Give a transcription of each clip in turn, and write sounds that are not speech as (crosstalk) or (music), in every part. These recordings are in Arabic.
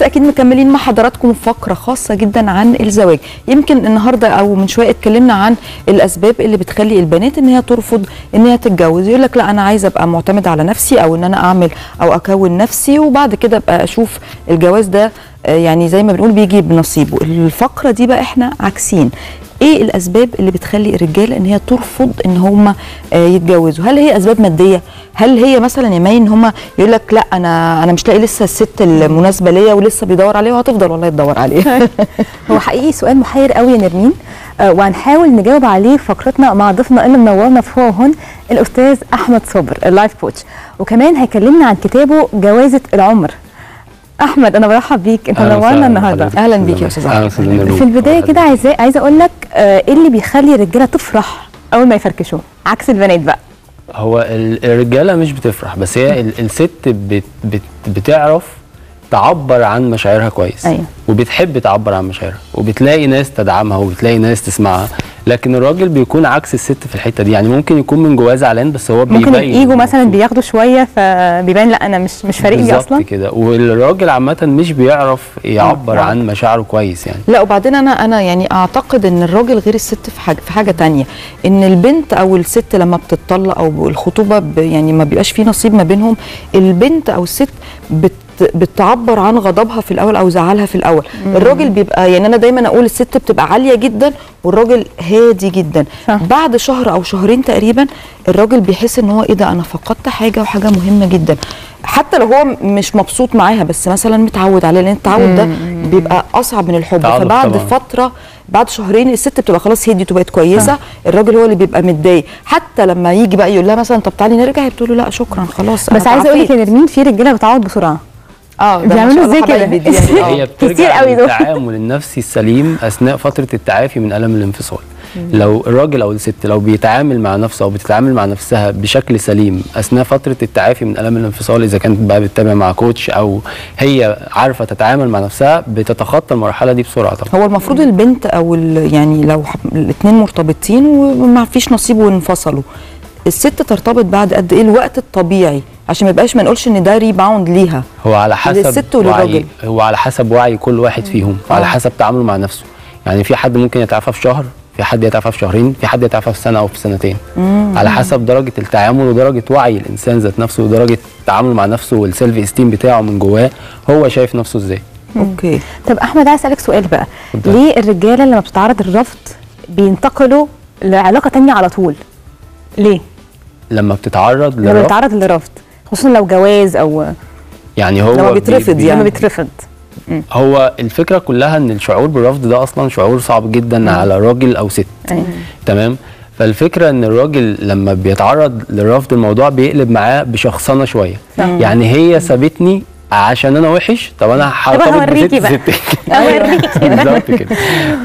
ولسه أكيد مكملين مع حضراتكم فقرة خاصة جدا عن الزواج. يمكن النهارده أو من شوية اتكلمنا عن الأسباب اللي بتخلي البنات إن هي ترفض إن هي تتجوز. يقول لك لا أنا عايزة أبقى معتمد على نفسي أو إن أنا أعمل أو أكون نفسي وبعد كده أبقى أشوف الجواز ده يعني زي ما بنقول بيجي بنصيبه. الفقرة دي بقى إحنا عكسين إيه الأسباب اللي بتخلي الرجالة إن هي ترفض إن هم يتجوزوا؟ هل هي أسباب مادية؟ هل هي مثلا يا مي ان هم يقول لك لا أنا أنا مش لاقي لسه الست المناسبة ليا ولسه بيدور عليها وهتفضل والله تدور عليها. هو حقيقي سؤال محير قوي يا نرمين. آه، وهنحاول نجاوب عليه في فقرتنا مع ضيفنا اللي منورنا في هو وهن الأستاذ أحمد صابر ال life coach. وكمان هيكلمنا عن كتابه جوازة العمر. أحمد أنا برحب بيك أنت وسهلا النهارده. أهلا بيك يا أستاذ أهلا أحمد. أستاذ نرمين. في البداية كده عايزة عايزه أقول لك آه، إيه اللي بيخلي الرجالة تفرح أول ما يفركشوا عكس البنات بقى هو ال- الرجالة مش بتفرح بس هي ال- الست بت بت بتعرف تعبر عن مشاعرها كويس أيوة. وبتحب تعبر عن مشاعرها وبتلاقي ناس تدعمها وبتلاقي ناس تسمعها لكن الراجل بيكون عكس الست في الحتة دي. يعني ممكن يكون من جواه زعلان بس هو ممكن بيبين الإيجو مثلا بياخده شوية فبيبان لأ أنا مش مش فارق لي بالظبط أصلا. كده. والراجل عامة مش بيعرف يعبر آه. عن مشاعره كويس يعني. لا وبعدين أنا أنا يعني أعتقد إن الراجل غير الست في حاجة في حاجة تانية. إن البنت أو الست لما بتطلق أو الخطوبة يعني ما بيبقاش في نصيب ما بينهم البنت أو الست بت بتعبر عن غضبها في الأول أو زعلها في الأول. الراجل بيبقى يعني أنا دايما أقول الست بتبقى عالية جدا والراجل هادي جدا. صح. بعد شهر أو شهرين تقريبا الراجل بيحس إن هو إيه ده أنا فقدت حاجة وحاجة مهمة جدا. حتى لو هو مش مبسوط معاها بس مثلا متعود عليها لأن التعود ده بيبقى أصعب من الحب. فبعد طبعاً. فترة بعد شهرين الست بتبقى خلاص هديت وبقت كويسة. الراجل هو اللي بيبقى متضايق. حتى لما يجي بقى يقول لها مثلا طب تعالي نرجع هي بتقول له لا شكرا خلاص بس عايزة أقول لك. يا نرمين في رجالة بتعوض بسرعة؟ آه بيعملوا إزاي كده؟ يعني (laughs) آه. هي كتير بترجع قوي دول. للتعامل النفسي السليم أثناء فترة التعافي من ألم الانفصال لو الراجل أو الست لو بيتعامل مع نفسه أو بتتعامل مع نفسها بشكل سليم أثناء فترة التعافي من ألم الانفصال إذا كانت بقى بتتابع مع كوتش أو هي عارفة تتعامل مع نفسها بتتخطى المرحلة دي بسرعة طبعا هو المفروض البنت أو ال- يعني لو الاثنين مرتبطين وما فيش نصيب وانفصلوا الست ترتبط بعد قد إيه الوقت الطبيعي؟ عشان ما يبقاش ما نقولش إن ده rebound ليها. هو على حسب للست وللراجل. وعي هو على حسب وعي كل واحد فيهم وعلى حسب تعامله مع نفسه. يعني في حد ممكن يتعافى في شهر في حد يتعافى في شهرين في حد يتعافى في سنة أو في سنتين. على حسب درجة التعامل ودرجة وعي الإنسان ذات نفسه ودرجة التعامل مع نفسه وال self-esteem بتاعه من جواه هو شايف نفسه إزاي. okay. طب أحمد عايز أسألك سؤال بقى. اتفضل. ليه الرجالة لما بتتعرض للرفض بينتقلوا لعلاقة تانية على طول؟ ليه؟ لما بتتعرض لما للرفض بيتعرض للرفض خصوصا لو جواز أو يعني هو لما بي- بيترفض بي- يعني. لما بيترفض هو الفكرة كلها إن الشعور بالرفض ده أصلا شعور صعب جدا على راجل أو ست أيوة. تمام فالفكرة إن الراجل لما بيتعرض للرفض الموضوع بيقلب معاه بشخصنة شوية صح. يعني هي سابتني عشان أنا وحش طب أنا هرتبط بست بقى. ست. (laughs) (laughs) بالظبط كده.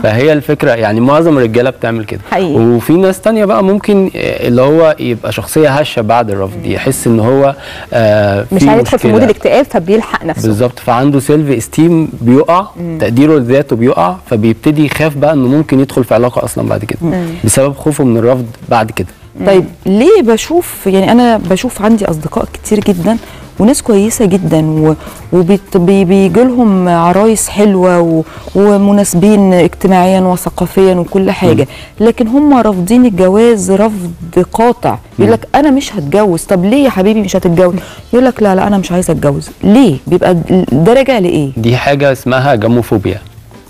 فهي الفكرة يعني معظم الرجالة بتعمل كده. حقيقي. وفي ناس تانية بقى ممكن آه، اللي هو يبقى شخصية هشة بعد الرفض يحس ان هو آه مش في عايز يدخل في. مود الاكتئاب فبيلحق نفسه. بالظبط. فعنده self-esteem بيقع تقديره لذاته بيقع فبيبتدي يخاف بقى انه ممكن يدخل في علاقة أصلا بعد كده. بسبب خوفه من الرفض بعد كده. طيب ليه بشوف يعني أنا بشوف عندي أصدقاء كتير جدا وناس كويسة جدا وبيجي لهم عرايس حلوة ومناسبين اجتماعيا وثقافيا وكل حاجة. لكن هم رافضين الجواز رفض قاطع. يقول لك أنا مش هتجوز. طب ليه يا حبيبي مش هتتجوز؟ يقول لك لا لا أنا مش عايزة أتجوز. ليه؟ بيبقى ده راجع لإيه؟ دي حاجة اسمها جاموفوبيا.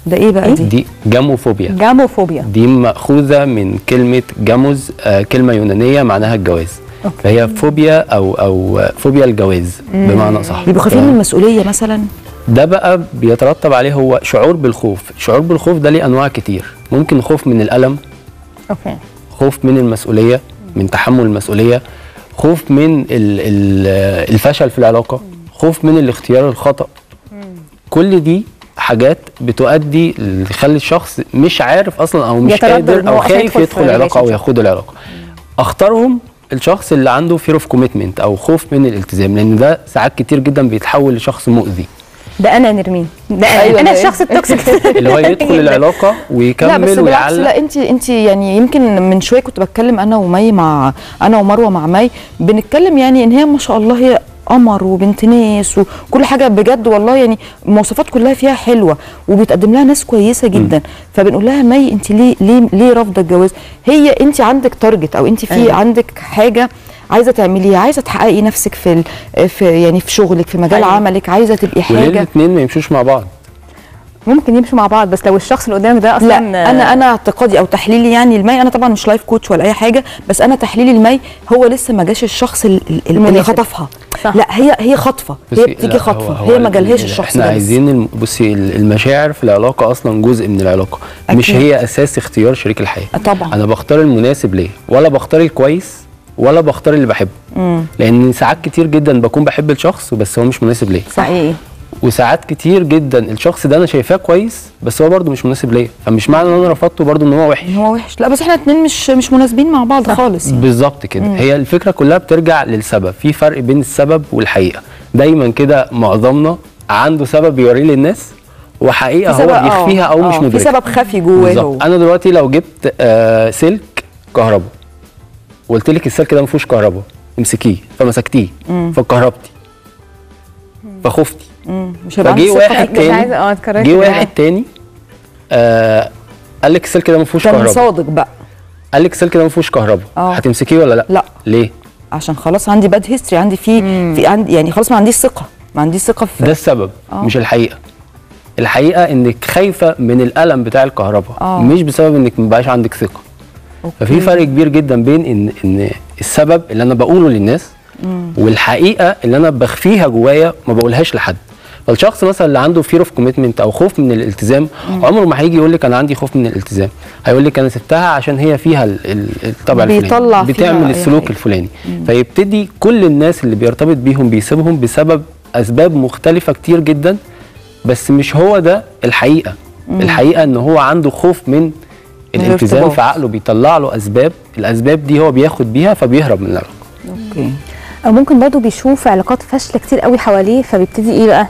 ده إيه بقى؟ دي؟ دي جاموفوبيا. جاموفوبيا. دي مأخوذة من كلمة جاموز آه كلمة يونانية معناها الجواز. okay. فهي فوبيا أو أو فوبيا الجواز بمعنى صح بيبقوا خايفين من المسؤولية مثلا؟ ده بقى بيترتب عليه هو شعور بالخوف. الشعور بالخوف ده ليه أنواع كتير. ممكن خوف من الألم okay. خوف من المسؤولية من تحمل المسؤولية خوف من ال ال الفشل في العلاقة خوف من الاختيار الخطأ. كل دي حاجات بتؤدي لخلي الشخص مش عارف أصلا أو مش قادر أو خايف يدخل العلاقة أو. ياخد العلاقة. أختارهم الشخص اللي عنده fear of commitment أو خوف من الالتزام لأن ده ساعات كتير جدا بيتحول لشخص مؤذي. ده أنا نرمين. ده أنا. أيوة، أنا الشخص ال toxic. (laughs) اللي هو يدخل (laughs) العلاقة لا بس ويكمل بالعكس ويعلق. لا أنت أنت يعني يمكن من شوية كنت بتكلم أنا ومي مع أنا ومروة مع مي. بنتكلم يعني إن هي ما شاء الله هي قمر وبنت ناس وكل حاجة بجد والله. يعني المواصفات كلها فيها حلوة وبتقدم لها ناس كويسة جدا. فبنقول لها مي أنت ليه ليه ليه رافضة الجواز؟ هي أنت عندك target أو أنت في أيوة. عندك حاجة عايزة تعمليها عايزة تحققي نفسك في في يعني في شغلك في مجال أيوة. عملك عايزة تبقي وليه حاجة الاثنين ما يمشوش مع بعض ممكن يمشوا مع بعض بس لو الشخص اللي قدامك ده أصلا لا أنا أنا اعتقادي أو تحليلي يعني المي أنا طبعا مش life coach ولا أي حاجة بس أنا تحليلي المي هو لسه ما جاش الشخص ال- ال- اللي. خطفها صح. لا هي هي خطفه هي بتيجي خطفه هو- هي هو ما جالهاش ال- الشخص إحنا ده بس. عايزين بصي ال- المشاعر في العلاقة أصلا جزء من العلاقة مش أكيد. هي أساس اختيار شريك الحياة طبعا. أنا بختار المناسب ليه ولا بختار الكويس ولا بختار اللي بحبه. لأن ساعات كتير جدا بكون بحب الشخص بس هو مش مناسب ليه حقيقي وساعات كتير جدا الشخص ده أنا شايفاه كويس بس هو برده مش مناسب ليا. فمش معنى إن أنا رفضته برده إن هو وحش. هو وحش. لا بس إحنا اتنين مش مش مناسبين مع بعض خالص. يعني. بالظبط كده. هي الفكرة كلها بترجع للسبب. في فرق بين السبب والحقيقة. دايما كده معظمنا عنده سبب يوريه للناس وحقيقة في هو آه، بيخفيها أو آه، مش في مدركها سبب خفي جواه أنا دلوقتي لو جبت آه سلك كهرباء وقلت لك السلك ده ما فيهوش كهرباء. امسكيه. فمسكتيه. فكهربتي. فخفتي. مش هيبقى فجه عندي ثقة واحد تاني. آه جه واحد تاني آه قال لك السلك ده ما فيهوش كان كهرباء. صادق بقى. قال لك السلك ده ما فيهوش كهرباء. آه. هتمسكيه ولا لأ؟ لا. ليه؟ عشان خلاص عندي bad history عندي في في عندي يعني خلاص ما عنديش ثقة. ما عنديش ثقة ده في السبب آه. مش الحقيقة. الحقيقة إنك خايفة من الألم بتاع الكهرباء. آه. مش بسبب إنك ما بقاش عندك ثقة. ففي فرق كبير جدا بين ان إن السبب اللي أنا بقوله للناس والحقيقة اللي أنا بخفيها جوايا ما بقولهاش لحد. فالشخص مثلا اللي عنده fear of commitment أو خوف من الالتزام عمره ما هيجي يقول لك أنا عندي خوف من الالتزام. هيقول لك أنا سبتها عشان هي فيها ال- ال- الطبع بيطلع الفلاني بتعمل أي السلوك. الفلاني. فيبتدي كل الناس اللي بيرتبط بيهم بيسيبهم بسبب أسباب مختلفة كتير جدا بس مش هو ده الحقيقة. الحقيقة إن هو عنده خوف من الالتزام. في عقله بيطلع له أسباب الأسباب دي هو بياخد بيها فبيهرب من العلاقه أوكي أو ممكن برضه بيشوف علاقات فاشلة كتير قوي حواليه فبيبتدي إيه بقى؟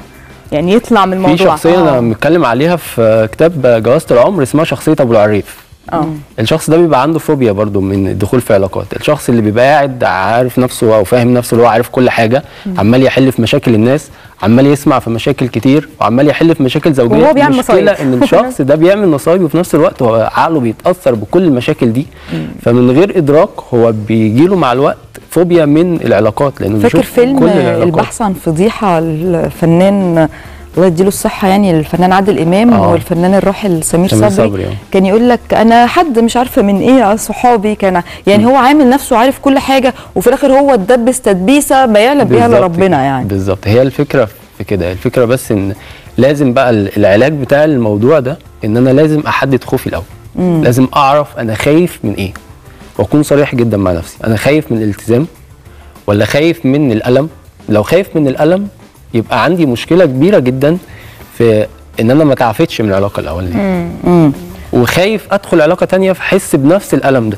يعني يطلع من الموضوع. في شخصيه آه. أنا متكلم عليها في كتاب جوازة العمر اسمها شخصية أبو العريف. آه. الشخص ده بيبقى عنده فوبيا برضو من الدخول في علاقات. الشخص اللي بيبقى قاعد عارف نفسه أو فاهم نفسه اللي هو عارف كل حاجة عمال يحل في مشاكل الناس عمال يسمع في مشاكل كتير وعمال يحل في مشاكل زوجية. وهو بيعمل مصايب. إن الشخص ده بيعمل مصايب وفي نفس الوقت هو عقله بيتأثر بكل المشاكل دي. فمن غير إدراك هو بيجيله مع الوقت فوبيا من العلاقات لأنه فاكر فيلم. البحث عن فضيحة الفنان الله يديله الصحة يعني الفنان عادل إمام آه. والفنان الراحل سمير, صبري, صبري،. كان يقول لك أنا حد مش عارفة من إيه صحابي كان يعني هو عامل نفسه عارف كل حاجة وفي الآخر هو اتدبس تدبيسة ما يعلم بيها الا بالظبط. ربنا كده. يعني. بالظبط. هي الفكرة في كده. الفكرة بس إن لازم بقى ال- العلاج بتاع الموضوع ده إن أنا لازم أحدد خوفي الأول. لازم أعرف أنا خايف من إيه وأكون صريح جدا مع نفسي. أنا خايف من الالتزام ولا خايف من الألم؟ لو خايف من الألم يبقى عندي مشكلة كبيرة جدا في إن أنا ما تعافتش من العلاقة الأولانية. وخايف أدخل علاقة تانية فاحس بنفس الألم ده.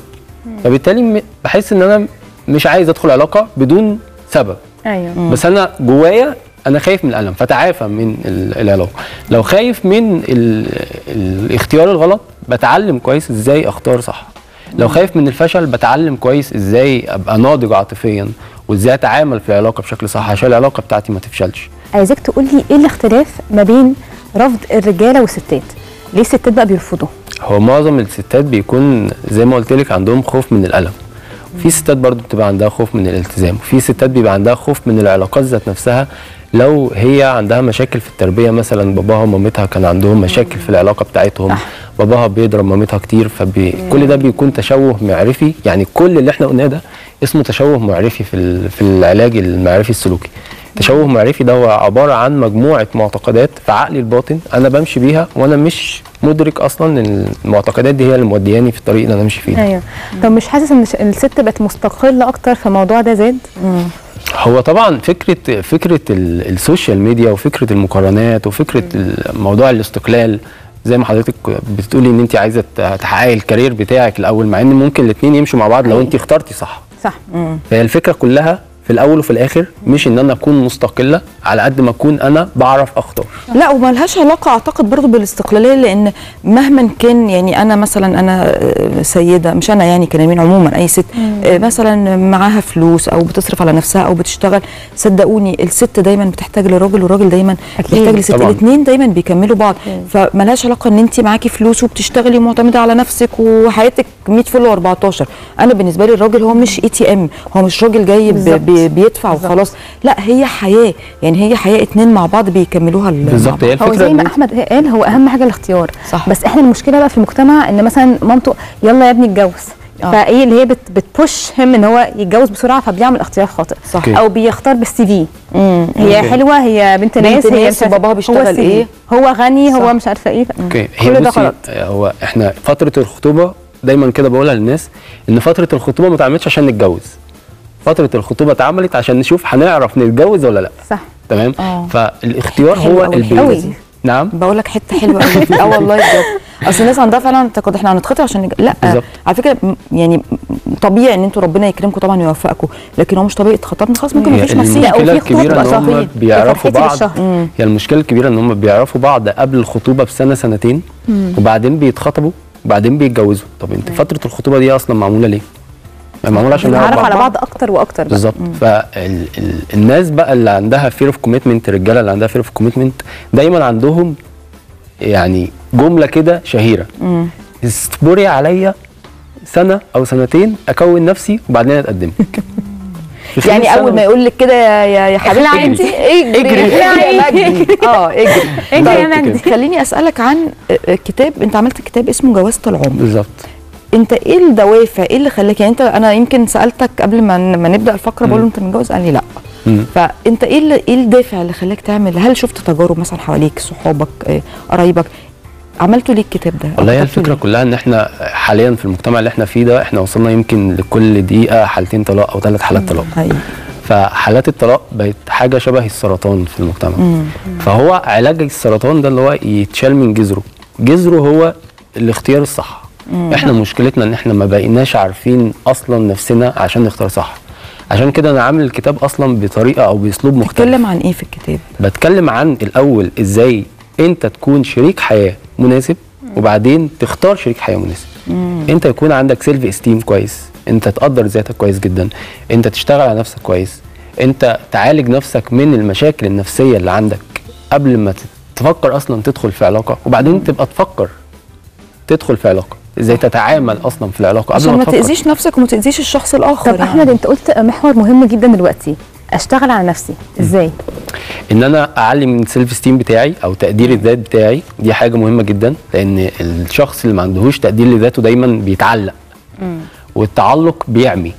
فبالتالي بحس إن أنا مش عايز أدخل علاقة بدون سبب. أيوه. بس أنا جوايا أنا خايف من الألم فتعافى من ال- العلاقة. لو خايف من ال... الاختيار الغلط بتعلم كويس إزاي أختار صح. لو خايف من الفشل بتعلم كويس إزاي أبقى ناضج عاطفيا وازاي اتعامل في العلاقة بشكل صح عشان العلاقة بتاعتي ما تفشلش. عايزاك تقول لي إيه الاختلاف ما بين رفض الرجالة والستات؟ ليه الستات بقى بيرفضوا؟ هو معظم الستات بيكون زي ما قلت لك عندهم خوف من الألم. في ستات برضو بتبقى عندها خوف من الالتزام وفي ستات بيبقى عندها خوف من العلاقات ذات نفسها. لو هي عندها مشاكل في التربية مثلا باباها ومامتها كان عندهم مشاكل في العلاقة بتاعتهم. باباها بيضرب مامتها كتير فكل ده بيكون تشوه معرفي. يعني كل اللي إحنا قلناه ده اسمه تشوه معرفي في ال- في العلاج المعرفي السلوكي. تشوه معرفي ده هو عبارة عن مجموعة معتقدات في عقلي الباطن أنا بمشي بيها وأنا مش مدرك أصلا إن المعتقدات دي هي اللي مودياني في الطريق اللي أنا ماشي فيه ده. أيوه. طب مش حاسس إن الست بقت مستقلة أكتر فالموضوع ده زاد؟ هو طبعا فكره فكرة ال- ال social media وفكرة المقارنات وفكرة موضوع الاستقلال زي ما حضرتك بتقولي إن أنت عايزة تحققي ال career بتاعك الأول مع إن ممكن الاثنين يمشوا مع بعض لو أنت اخترتي صح. صح. فهي الفكرة كلها في الأول وفي الآخر مش إن أنا أكون مستقلة. على قد ما أكون أنا بعرف اختار لا وملهاش علاقة أعتقد برضو بالاستقلالية لأن مهما كان يعني أنا مثلا أنا آه، سيدة مش أنا يعني ك women عموما أي ست آه، مثلا معاها فلوس أو بتصرف على نفسها أو بتشتغل صدقوني الست دايما بتحتاج للراجل والراجل دايما. بيحتاج طبعاً. الاثنين دايما بيكملوا بعض فملهاش علاقة إن انت معاكي فلوس وبتشتغلي ومعتمده على نفسك وحياتك 100 فل و14 أنا بالنسبة لي الراجل هو مش ATM هو مش راجل جاي ب- بالظبط. ب- بيدفع بالظبط. وخلاص لا هي حياة يعني هي حياه اتنين مع بعض بيكملوها بالظبط هي بعض. هو الفكرة زي ما أحمد قال هو أهم حاجة الاختيار صح. بس إحنا المشكلة بقى في المجتمع إن مثلا مامته يلا يا ابني اتجوز آه. فإيه اللي هي بت بت push هم إن هو يتجوز بسرعة فبيعمل اختيار خاطئ صح. okay. أو بيختار بال CV. هي okay. حلوة هي بنت ناس هي ناس مش عارفة- وباباها هو بيشتغل. إيه؟ هو غني صح. هو مش عارفة إيه okay كل ده بصي، غلط. هو إحنا فترة الخطوبة دايما كده بقولها للناس إن فترة الخطوبة ما اتعملتش عشان نتجوز فترة الخطوبة اتعملت عشان نشوف هنعرف نتجوز ولا لأ صح تمام آه. فالاختيار هو أوي. نعم بقول لك حتة حلوة قوي (laughs) آه والله بجد أصل الناس عندها فعلا اعتقاد إحنا هنتخطب عشان نج... لأ بالظبط. على فكرة يعني طبيعي إن أنتوا ربنا يكرمكم طبعا ويوفقكم لكن هو مش طبيعي اتخطبنا خلاص ممكن مفيش المشكلة وفي خطوبة الكبيرة إن هم. بيعرفوا بعض. هي المشكلة الكبيرة إن هم بيعرفوا بعض قبل الخطوبة بسنة سنتين وبعدين بيتخطبوا وبعدين بيتجوزوا طب أنت فترة الخطوبة دي أصلا معمولة ليه؟ معموله عشان نعرف نتعرف على بعض أكتر وأكتر. بالظبط. فالناس بقى اللي عندها fear of commitment الرجالة اللي عندها fear of commitment دايما عندهم يعني جملة كده شهيرة. اصبري عليا سنة أو سنتين أكون نفسي وبعدين أتقدم. (laughs) يعني أول ما يقول لك كده يا يا يا حبيبتي. اجري. اجري. يا مجدي. آه اجري. اجري يا مجدي. خليني أسألك عن آه، كتاب أنت عملت كتاب اسمه جوازة العمر. بالظبط. انت إيه الدوافع؟ إيه اللي خلاك؟ يعني انت أنا يمكن سألتك قبل ما ما نبدأ الفقرة بقول له انت متجوز؟ قال لي لا. مم. فانت إيه اللي إيه الدافع اللي خلاك تعمل؟ هل شفت تجارب مثلا حواليك صحابك آه، قرايبك؟ عملتوا ليه الكتاب ده؟ والله هي الفكرة ليه؟ كلها إن إحنا حاليا في المجتمع اللي إحنا فيه ده إحنا وصلنا يمكن لكل دقيقة حالتين طلاق أو ثلاث حالات طلاق. حقيقي. فحالات الطلاق بقت حاجة شبه السرطان في المجتمع. فهو علاج السرطان ده اللي هو يتشال من جذره. جذره هو الاختيار الصح. إحنا مشكلتنا ان إحنا ما بقيناش عارفين أصلا نفسنا عشان نختار صح. عشان كده أنا عامل الكتاب أصلا بطريقة أو باسلوب مختلف. بتتكلم عن إيه في الكتاب؟ بتكلم عن الأول إزاي انت تكون شريك حياة مناسب وبعدين تختار شريك حياة مناسب. انت يكون عندك self esteem كويس انت تقدر ذاتك كويس جدا انت تشتغل على نفسك كويس انت تعالج نفسك من المشاكل النفسية اللي عندك قبل ما تفكر أصلا تدخل في علاقة وبعدين تبقى تفكر تدخل في علاقة. إزاي تتعامل أصلا في العلاقة قبل عشان ما ما تأذيش نفسك وما تأذيش الشخص الآخر طب أحمد أنت قلت محور مهم جدا دلوقتي. أشتغل على نفسي. إزاي؟ إن أنا أعلي من السيلف ستيم بتاعي أو تقدير الذات بتاعي دي حاجة مهمة جدا لأن الشخص اللي ما عندهوش تقدير لذاته دايما بيتعلق. والتعلق بيعمي.